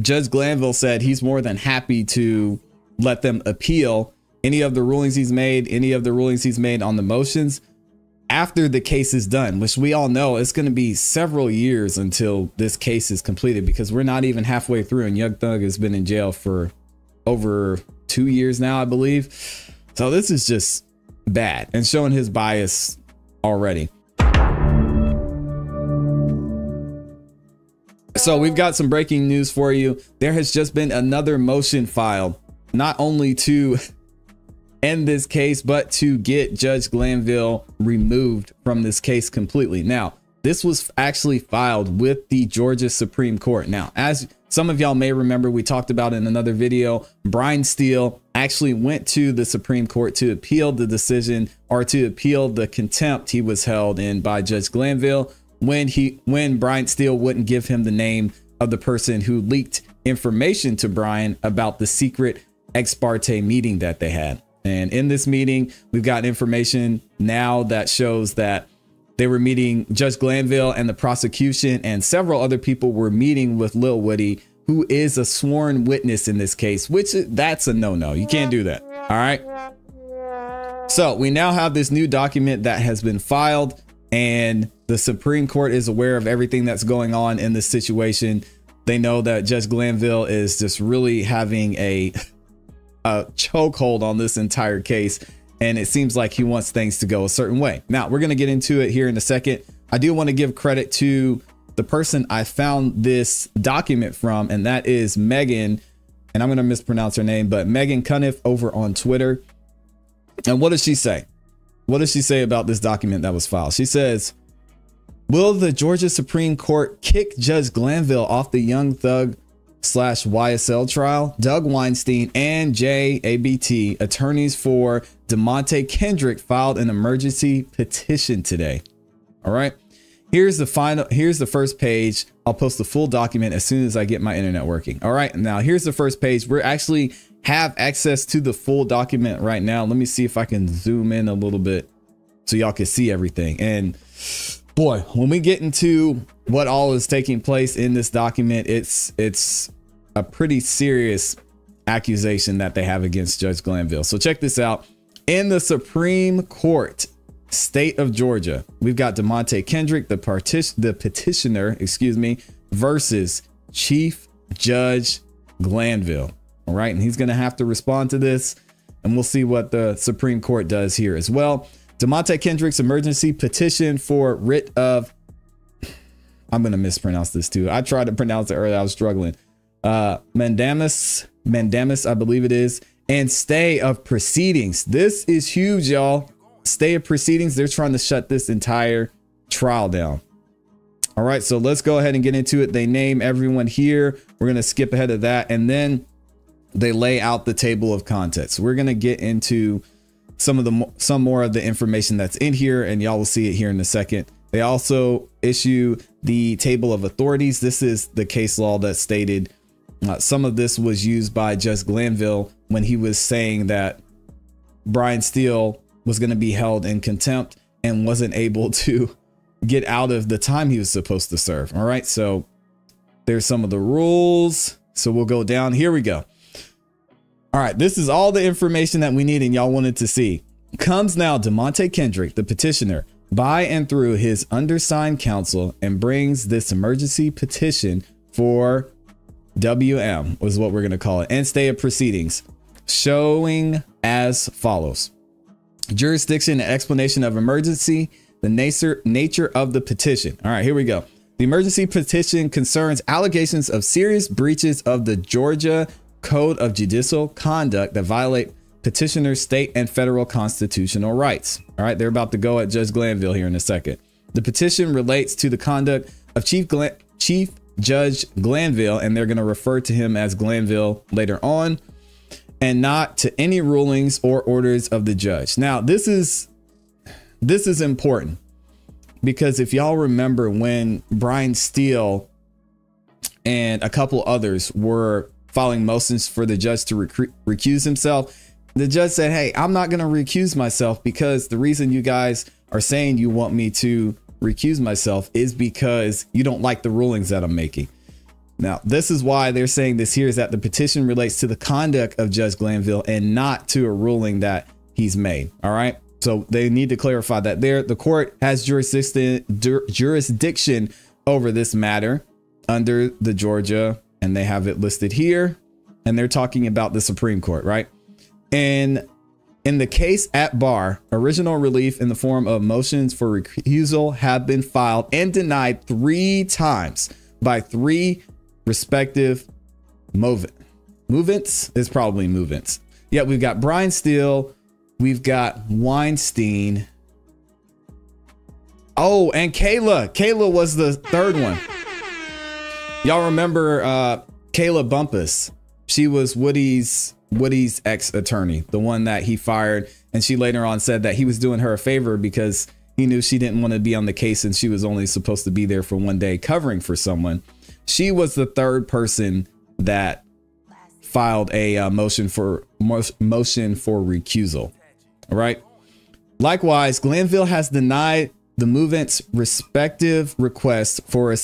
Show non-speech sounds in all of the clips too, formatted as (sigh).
Judge Glanville said he's more than happy to let them appeal any of the rulings he's made, any of the rulings he's made on the motions after the case is done, which we all know it's going to be several years until this case is completed because we're not even halfway through and Young Thug has been in jail for over two years now, I believe. So this is just bad and showing his bias already. So we've got some breaking news for you. There has just been another motion filed, not only to (laughs) end this case, but to get Judge Glanville removed from this case completely. Now, this was actually filed with the Georgia Supreme Court. Now, as some of y'all may remember, we talked about in another video, Brian Steel actually went to the Supreme Court to appeal the decision or to appeal the contempt he was held in by Judge Glanville when he when Brian Steel wouldn't give him the name of the person who leaked information to Brian about the secret ex parte meeting that they had. And in this meeting, we've got information now that shows that they were meeting Judge Glanville and the prosecution, and several other people were meeting with Lil Woody, who is a sworn witness in this case, which that's a no no. You can't do that. All right. So we now have this new document that has been filed, and the Supreme Court is aware of everything that's going on in this situation. They know that Judge Glanville is just really having a a chokehold on this entire case. And it seems like he wants things to go a certain way. Now, we're going to get into it here in a second. I do want to give credit to the person I found this document from, and that is Meghann. And I'm going to mispronounce her name, but Meghann Cuniff over on Twitter. And what does she say? What does she say about this document that was filed? She says, Will the Georgia Supreme Court kick Judge Glanville off the Young Thug slash YSL trial, Doug Weinstein and JABT, attorneys for Deamonte Kendrick, filed an emergency petition today. All right. Here's the final, here's the first page. I'll post the full document as soon as I get my internet working. All right. Now here's the first page. We're actually have access to the full document right now. Let me see if I can zoom in a little bit so y'all can see everything. And boy, when we get into what all is taking place in this document, it's it's a pretty serious accusation that they have against Judge Glanville. So check this out. In the Supreme Court, state of Georgia, we've got Deamonte Kendrick, the partition, the petitioner, excuse me, versus Chief Judge Glanville. All right, and he's going to have to respond to this, and we'll see what the Supreme Court does here as well. Deamonte Kendrick's emergency petition for writ of I'm going to mispronounce this too. I tried to pronounce it earlier. I was struggling uh, mandamus, mandamus, I believe it is, and stay of proceedings. This is huge, y'all. Stay of proceedings. They're trying to shut this entire trial down. All right, so let's go ahead and get into it. They name everyone here. We're going to skip ahead of that. And then they lay out the table of contents. We're going to get into some of the some more of the information that's in here and y'all will see it here in a second. They also issue the table of authorities. This is the case law that stated uh, some of this was used by Judge Glanville when he was saying that Brian Steel was going to be held in contempt and wasn't able to (laughs) get out of the time he was supposed to serve. All right, so there's some of the rules. So we'll go down. Here we go. All right, this is all the information that we need and y'all wanted to see. Comes now Deamonte Kendrick, the petitioner, by and through his undersigned counsel and brings this emergency petition for WM was what we're going to call it, and stay of proceedings, showing as follows jurisdiction and explanation of emergency, the nature, nature of the petition. All right, here we go. The emergency petition concerns allegations of serious breaches of the Georgia Code of Judicial Conduct that violate petitioner's state and federal constitutional rights. All right, they're about to go at Judge Glanville here in a second. The petition relates to the conduct of Chief Glan- Chief Judge Glanville, and they're going to refer to him as Glanville later on, and not to any rulings or orders of the judge. Now, this is this is important because if y'all remember when Brian Steel and a couple others were filing motions for the judge to rec- recuse himself, the judge said, Hey, I'm not going to recuse myself because the reason you guys are saying you want me to recuse myself is because you don't like the rulings that I'm making. Now, this is why they're saying this here is that the petition relates to the conduct of Judge Glanville and not to a ruling that he's made. All right. So they need to clarify that there. The court has jurisdiction jurisdiction over this matter under the Georgia, and they have it listed here. And they're talking about the Supreme Court, right? And in the case at bar, original relief in the form of motions for recusal have been filed and denied three times by three respective move movements is probably movements. Yeah, we've got Brian Steel, we've got Weinstein. Oh, and Kayla. Kayla was the third one. Y'all remember uh Kayla Bumpus? She was Woody's Woody's ex-attorney, the one that he fired, and she later on said that he was doing her a favor because he knew she didn't want to be on the case and she was only supposed to be there for one day covering for someone. She was the third person that filed a uh, motion for motion for recusal. All right. Likewise, Glanville has denied the movement's respective requests for a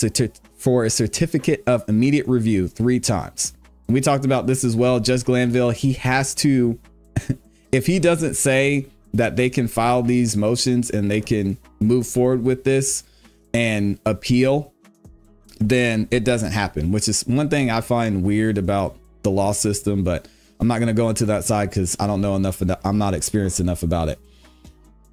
for a certificate of immediate review three times. We talked about this as well. Just Glanville, he has to, (laughs) if he doesn't say that they can file these motions and they can move forward with this and appeal, then it doesn't happen, which is one thing I find weird about the law system, but I'm not going to go into that side because I don't know enough. I'm not experienced enough about it.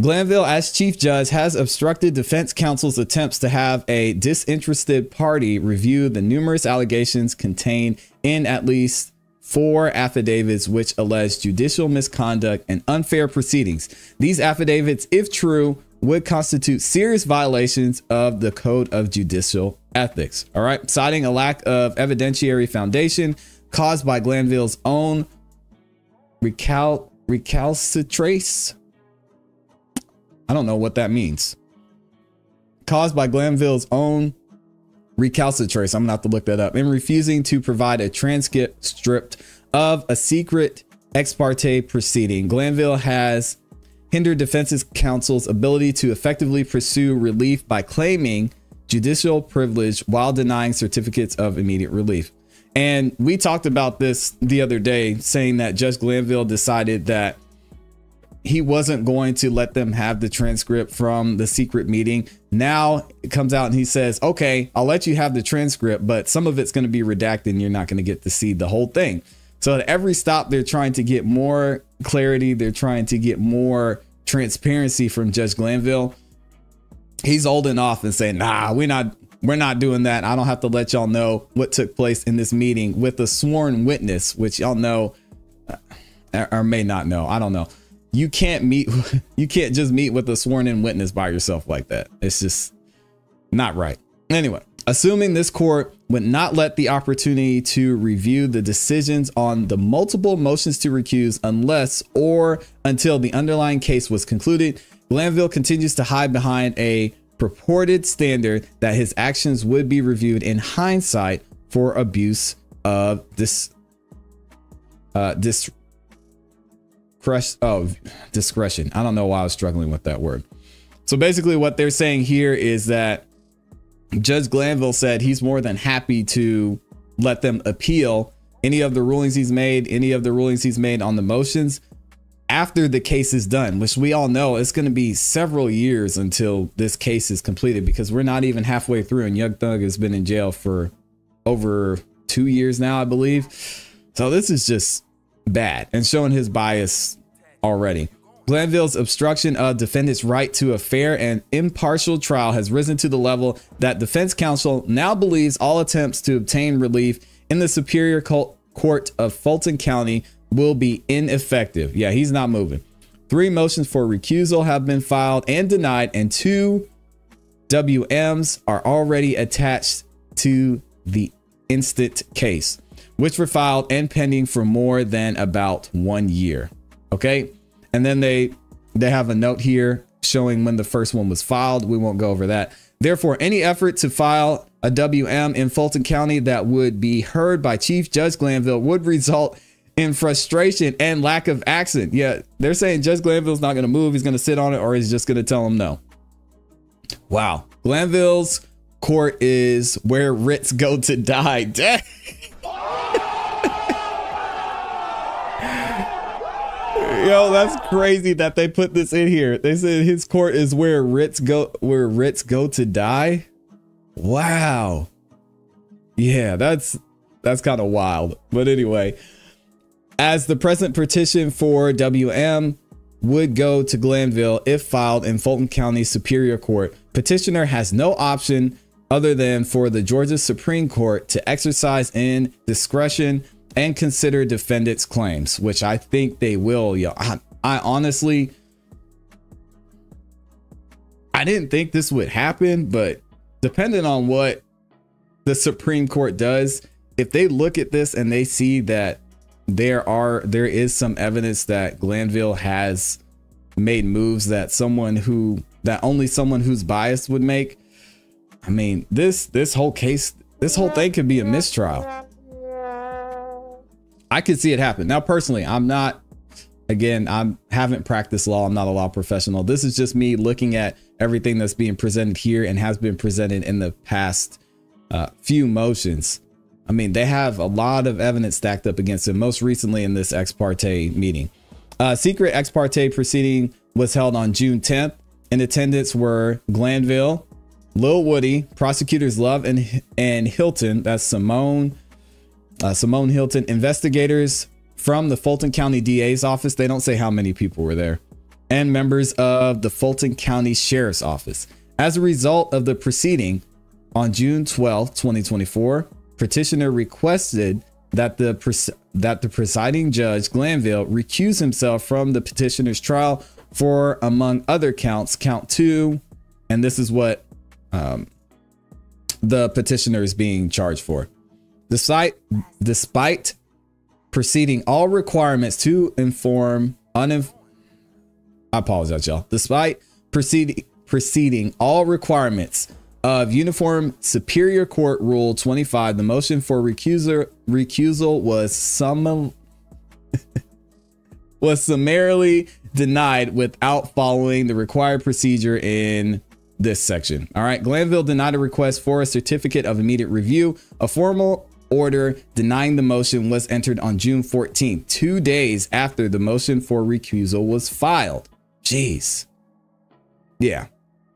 Glanville, as chief judge, has obstructed defense counsel's attempts to have a disinterested party review the numerous allegations contained in at least four affidavits which allege judicial misconduct and unfair proceedings. These affidavits, if true, would constitute serious violations of the Code of Judicial Ethics. All right, citing a lack of evidentiary foundation caused by Glanville's own recal recalcitrace. I don't know what that means. Caused by Glanville's own recalcitrance. I'm gonna have to look that up. In refusing to provide a transcript stripped of a secret ex parte proceeding, Glanville has hindered defense counsel's ability to effectively pursue relief by claiming judicial privilege while denying certificates of immediate relief. And we talked about this the other day, saying that Judge Glanville decided that he wasn't going to let them have the transcript from the secret meeting. Now it comes out and he says, okay, I'll let you have the transcript, but some of it's going to be redacted and you're not going to get to see the whole thing. So at every stop, they're trying to get more clarity. They're trying to get more transparency from Judge Glanville. He's holding off and saying, nah, we're not, we're not doing that. I don't have to let y'all know what took place in this meeting with a sworn witness, which y'all know uh, or may not know. I don't know you can't meet (laughs) you can't just meet with a sworn in witness by yourself like that. It's just not right. Anyway assuming this court would not let the opportunity to review the decisions on the multiple motions to recuse unless or until the underlying case was concluded glanville continues to hide behind a purported standard that his actions would be reviewed in hindsight for abuse of this uh, this crush oh discretion. I don't know why I was struggling with that word. So basically what they're saying here is that Judge Glanville said he's more than happy to let them appeal any of the rulings he's made, any of the rulings he's made on the motions after the case is done, which we all know it's going to be several years until this case is completed because we're not even halfway through and Young Thug has been in jail for over two years now, I believe. So this is just bad and showing his bias already. Glanville's obstruction of defendants' right to a fair and impartial trial has risen to the level that defense counsel now believes all attempts to obtain relief in the Superior Court of Fulton County will be ineffective. Yeah, he's not moving. Three motions for recusal have been filed and denied, and two WMs are already attached to the instant case which were filed and pending for more than about one year. Okay. And then they they have a note here showing when the first one was filed. We won't go over that. Therefore, any effort to file a WM in Fulton County that would be heard by Chief Judge Glanville would result in frustration and lack of action. Yeah, they're saying Judge Glanville's not going to move. He's going to sit on it or he's just going to tell him no. Wow. Glanville's court is where writs go to die. (laughs) Yo, that's crazy that they put this in here. They said his court is where writs go where writs go to die. Wow. Yeah, that's that's kind of wild. But anyway, as the present petition for WM would go to Glanville if filed in Fulton County Superior Court, petitioner has no option other than for the Georgia Supreme Court to exercise in discretion and consider defendants' claims, which I think they will. Yo, I, I honestly, I didn't think this would happen, but depending on what the Supreme Court does, if they look at this and they see that there are there is some evidence that Glanville has made moves that someone who that only someone who's biased would make. I mean, this this whole case, this whole thing could be a mistrial. I could see it happen. Now, personally, I'm not again, I haven't practiced law. I'm not a law professional. This is just me looking at everything that's being presented here and has been presented in the past uh, few motions. I mean, they have a lot of evidence stacked up against him, most recently in this ex parte meeting. Uh, secret ex parte proceeding was held on June 10th. In attendance were Glanville, Lil Woody, prosecutors Love and, and Hilton, that's Simone, uh, Simone Hilton, investigators from the Fulton County DA's office. They don't say how many people were there, and members of the Fulton County Sheriff's Office. As a result of the proceeding, on June 12, 2024, petitioner requested that the that the presiding judge Glanville recuse himself from the petitioner's trial for, among other counts, count two, and this is what um, the petitioner is being charged for. Despite despite preceding all requirements to inform uninf- I apologize, y'all. Despite preceding preceding all requirements of Uniform Superior Court Rule 25, the motion for recusal recusal was some (laughs) was summarily denied without following the required procedure in this section. All right, Glanville denied a request for a certificate of immediate review. A formal order denying the motion was entered on June 14th, two days after the motion for recusal was filed. Jeez. Yeah,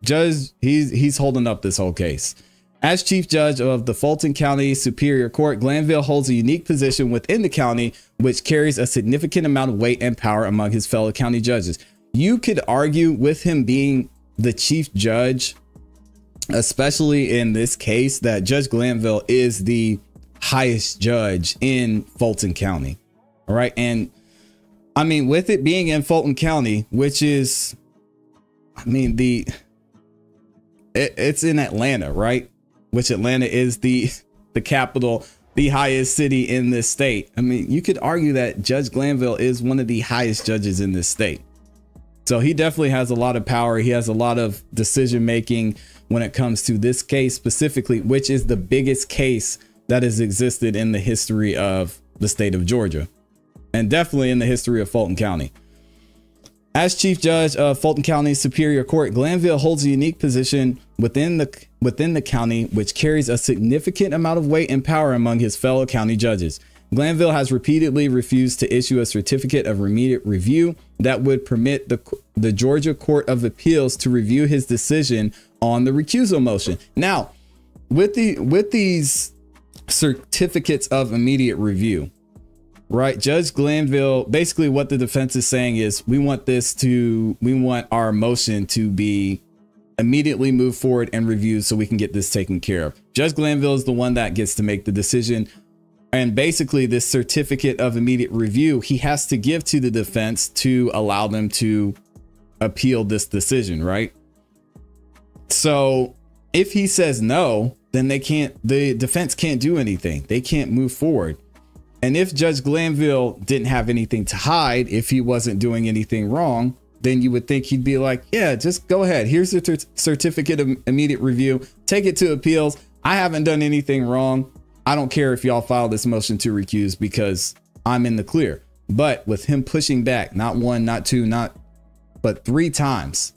Judge, he's he's holding up this whole case. As chief judge of the Fulton County Superior Court, Glanville holds a unique position within the county, which carries a significant amount of weight and power among his fellow county judges. You could argue with him being the chief judge, especially in this case, that Judge Glanville is the highest judge in Fulton County. All right. And I mean, with it being in Fulton County, which is, I mean, the it, it's in Atlanta, right? Which Atlanta is the the capital, the highest city in this state. I mean, you could argue that Judge Glanville is one of the highest judges in this state. So he definitely has a lot of power. He has a lot of decision making when it comes to this case specifically, which is the biggest case that has existed in the history of the state of Georgia and definitely in the history of Fulton County. As chief judge of Fulton County Superior Court, Glanville holds a unique position within the within the county which carries a significant amount of weight and power among his fellow county judges. Glanville has repeatedly refused to issue a certificate of immediate review that would permit the, the Georgia Court of Appeals to review his decision on the recusal motion. Now, with the with these certificates of immediate review, right? Judge Glanville, basically what the defense is saying is we want this to, we want our motion to be immediately moved forward and reviewed so we can get this taken care of. Judge Glanville is the one that gets to make the decision. And basically, this certificate of immediate review, he has to give to the defense to allow them to appeal this decision, right? So if he says no, then they can't, the defense can't do anything. They can't move forward. And if Judge Glanville didn't have anything to hide, if he wasn't doing anything wrong, then you would think he'd be like, yeah, just go ahead. Here's the certificate of immediate review. Take it to appeals. I haven't done anything wrong. I don't care if y'all file this motion to recuse because I'm in the clear. But with him pushing back, not one, not two, not, but three times,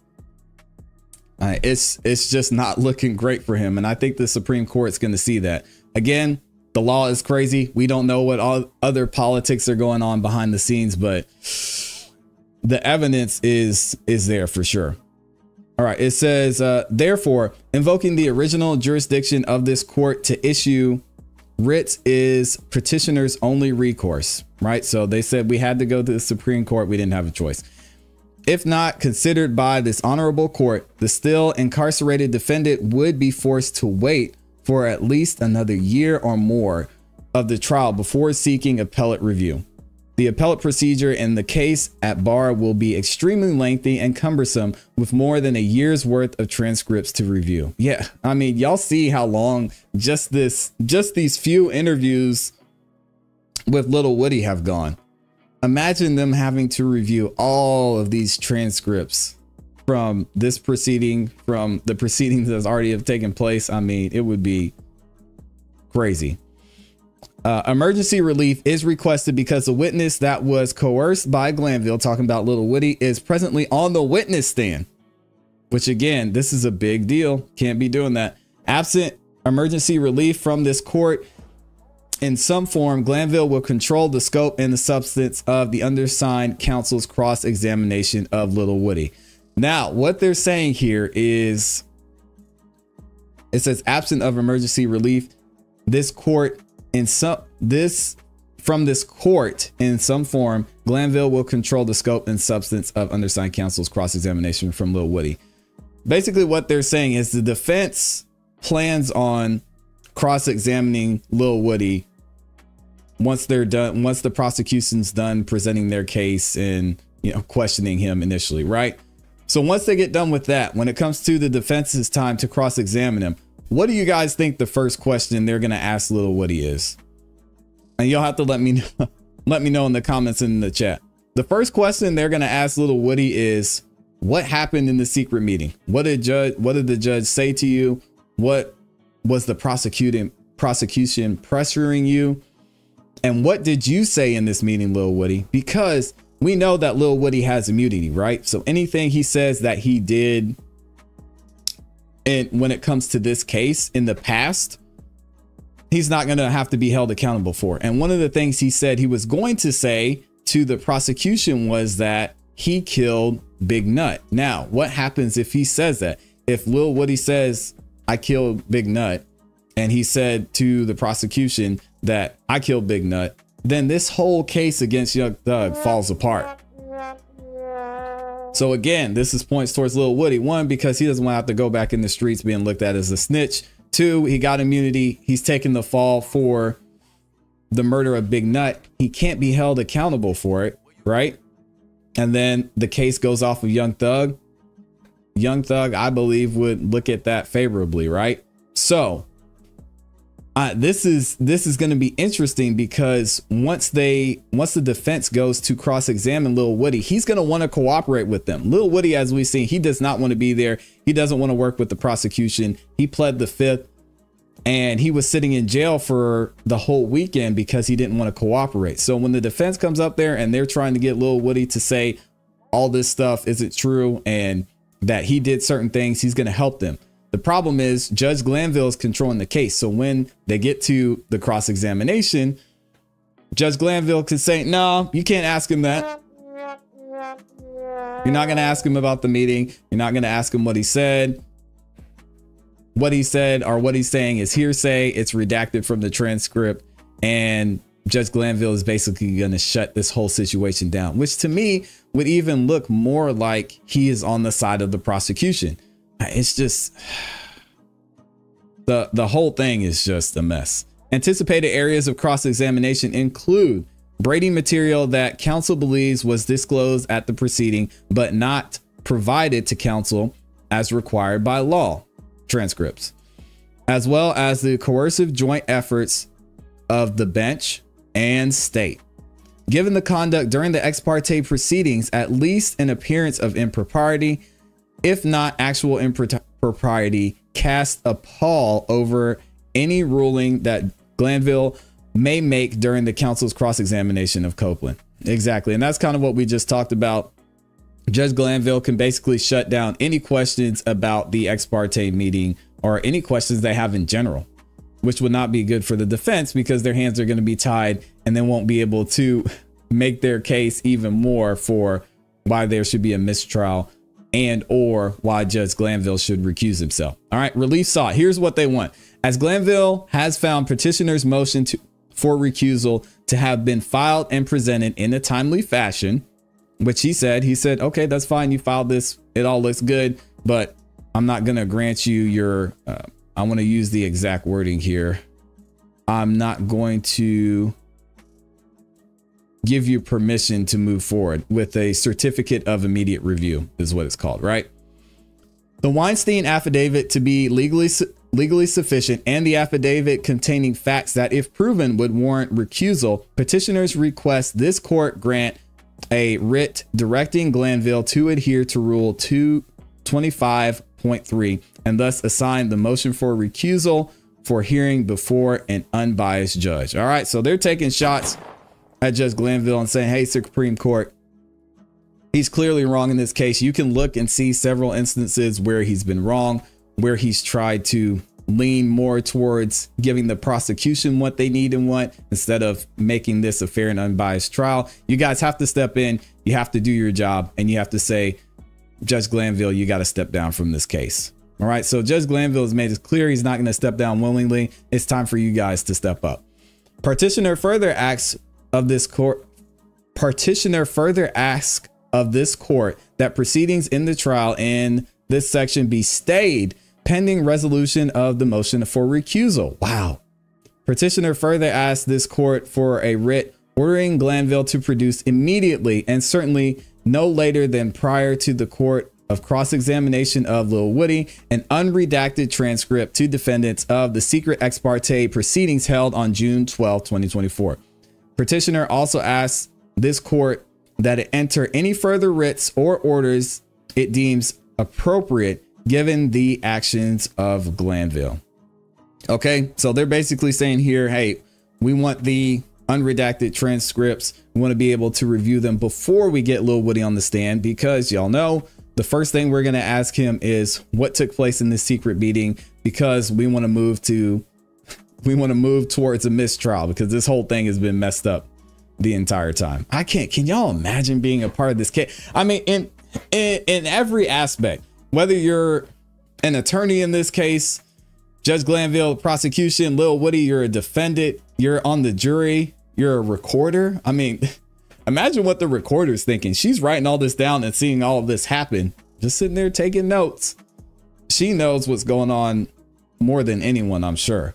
Uh, it's it's just not (laughs) looking great for him, and I think the Supreme Court's going to see that. Again, the law is crazy. We don't know what all other politics are going on behind the scenes, but (sighs) the evidence is is there for sure. All right, it says, uh, therefore, invoking the original jurisdiction of this court to issue writs is petitioner's only recourse, right? So they said we had to go to the Supreme Court. We didn't have a choice. If not considered by this honorable court, the still incarcerated defendant would be forced to wait for at least another year or more of the trial before seeking appellate review. The appellate procedure in the case at bar will be extremely lengthy and cumbersome with more than a year's worth of transcripts to review. Yeah, I mean, y'all see how long just this just these few interviews with Little Woody have gone. Imagine them having to review all of these transcripts from this proceeding, from the proceedings that's already have taken place. I mean, it would be crazy. Uh, emergency relief is requested because the witness that was coerced by Glanville, talking about Little Woody, is presently on the witness stand. Which again, this is a big deal. Can't be doing that. Absent emergency relief from this court in some form, Glanville will control the scope and the substance of the undersigned counsel's cross examination of Little Woody. Now, what they're saying here is it says absent of emergency relief, this court in some this from this court in some form, Glanville will control the scope and substance of undersigned counsel's cross-examination from Lil Woody. Basically, what they're saying is the defense plans on cross-examining Lil Woody once they're done, once the prosecution's done presenting their case and you know questioning him initially, right? So once they get done with that, when it comes to the defense's time to cross-examine him, what do you guys think the first question they're gonna ask Little Woody is? And you'll have to let me know, (laughs) let me know in the comments in the chat. The first question they're gonna ask Little Woody is, "What happened in the secret meeting? What did judge? What did the judge say to you? What was the prosecuting prosecution pressuring you? And what did you say in this meeting, Little Woody? Because we know that Little Woody has immunity, right? So anything he says that he did and when it comes to this case in the past, he's not going to have to be held accountable for. And one of the things he said he was going to say to the prosecution was that he killed Big Nut. Now, what happens if he says that? If Lil Woody says, I killed Big Nut, and he said to the prosecution that I killed Big Nut, then this whole case against Young Thug falls apart. So again, this is points towards Lil Woody. One, because he doesn't want to have to go back in the streets being looked at as a snitch. Two, he got immunity. He's taking the fall for the murder of Big Nut. He can't be held accountable for it, right? And then the case goes off of Young Thug. Young Thug, I believe, would look at that favorably, right? So uh, this is this is going to be interesting because once they once the defense goes to cross-examine Lil Woody, he's going to want to cooperate with them. Lil Woody, as we've seen, he does not want to be there. He doesn't want to work with the prosecution. He pled the fifth, and he was sitting in jail for the whole weekend because he didn't want to cooperate. So when the defense comes up there and they're trying to get Lil Woody to say all this stuff isn't true and that he did certain things, he's going to help them. The problem is Judge Glanville is controlling the case. So when they get to the cross examination, Judge Glanville can say, no, you can't ask him that. You're not going to ask him about the meeting. You're not going to ask him what he said. What he said or what he's saying is hearsay. It's redacted from the transcript. And Judge Glanville is basically going to shut this whole situation down, which to me would even look more like he is on the side of the prosecution it's just the the whole thing is just a mess. Anticipated areas of cross-examination include Brady material that counsel believes was disclosed at the proceeding but not provided to counsel as required by law transcripts as well as the coercive joint efforts of the bench and state given the conduct during the ex parte proceedings at least an appearance of impropriety if not actual impropriety, cast a pall over any ruling that Glanville may make during the council's cross examination of Copeland. Exactly. And that's kind of what we just talked about Judge Glanville can basically shut down any questions about the ex parte meeting or any questions they have in general, which would not be good for the defense because their hands are going to be tied and they won't be able to (laughs) make their case even more for why there should be a mistrial and or why Judge Glanville should recuse himself. All right, relief sought. Here's what they want. As Glanville has found petitioner's motion to, for recusal to have been filed and presented in a timely fashion, which he said, he said, okay, that's fine. You filed this. It all looks good, but I'm not going to grant you your, uh, I want to use the exact wording here. I'm not going to give you permission to move forward with a certificate of immediate review is what it's called, right? The Weinstein affidavit to be legally legally sufficient and the affidavit containing facts that if proven would warrant recusal, petitioners request this court grant a writ directing Glanville to adhere to rule 225.3 and thus assign the motion for recusal for hearing before an unbiased judge. All right, so they're taking shots at Judge Glanville and saying, hey, Supreme Court, he's clearly wrong in this case. You can look and see several instances where he's been wrong, where he's tried to lean more towards giving the prosecution what they need and want instead of making this a fair and unbiased trial. You guys have to step in, you have to do your job, and you have to say, Judge Glanville, you got to step down from this case. All right. So Judge Glanville has made it clear he's not going to step down willingly. It's time for you guys to step up. Partitioner further asks of this court, partitioner further asks of this court that proceedings in the trial in this section be stayed pending resolution of the motion for recusal. Wow. Petitioner further asked this court for a writ ordering Glanville to produce immediately and certainly no later than prior to the court of cross-examination of Lil Woody, an unredacted transcript to defendants of the secret ex parte proceedings held on June 12, 2024. Petitioner also asks this court that it enter any further writs or orders it deems appropriate given the actions of Glanville. Okay, so they're basically saying here, hey, we want the unredacted transcripts. We want to be able to review them before we get Lil Woody on the stand because y'all know the first thing we're going to ask him is what took place in this secret meeting because we want to move to we want to move towards a mistrial because this whole thing has been messed up the entire time. I can't. Can y'all imagine being a part of this case? I mean, in in, in every aspect, whether you're an attorney in this case, Judge Glanville, prosecution, Lil Woody, you're a defendant, you're on the jury, you're a recorder. I mean, (laughs) imagine what the recorder's thinking. She's writing all this down and seeing all of this happen, just sitting there taking notes. She knows what's going on more than anyone, I'm sure.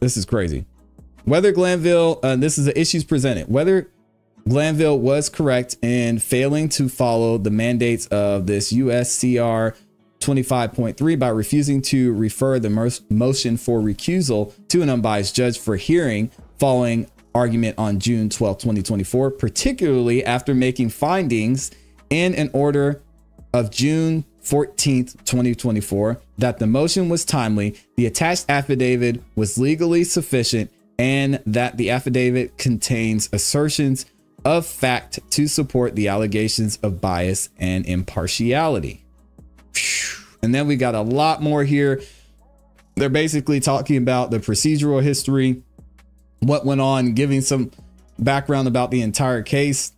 This is crazy. Whether Glanville, uh, this is the issues presented, whether Glanville was correct in failing to follow the mandates of this USCR 25.3 by refusing to refer the motion for recusal to an unbiased judge for hearing following argument on June 12, 2024, particularly after making findings in an order of June 14th, 2024, that the motion was timely, the attached affidavit was legally sufficient, and that the affidavit contains assertions of fact to support the allegations of bias and impartiality. And then we got a lot more here. They're basically talking about the procedural history, what went on, giving some background about the entire case.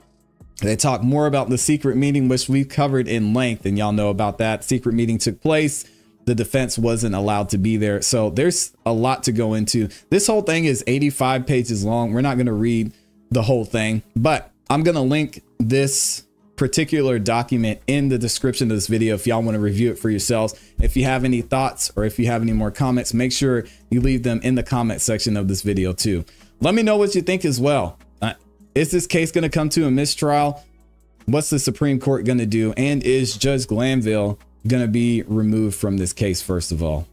They talk more about the secret meeting, which we've covered in length, and y'all know about that. Secret meeting took place. The defense wasn't allowed to be there. So there's a lot to go into. This whole thing is 85 pages long. We're not going to read the whole thing, but I'm going to link this particular document in the description of this video if y'all want to review it for yourselves. If you have any thoughts or if you have any more comments, make sure you leave them in the comment section of this video too. Let me know what you think as well. Uh, is this case going to come to a mistrial? What's the Supreme Court going to do? And is Judge Glanville going to be removed from this case, first of all?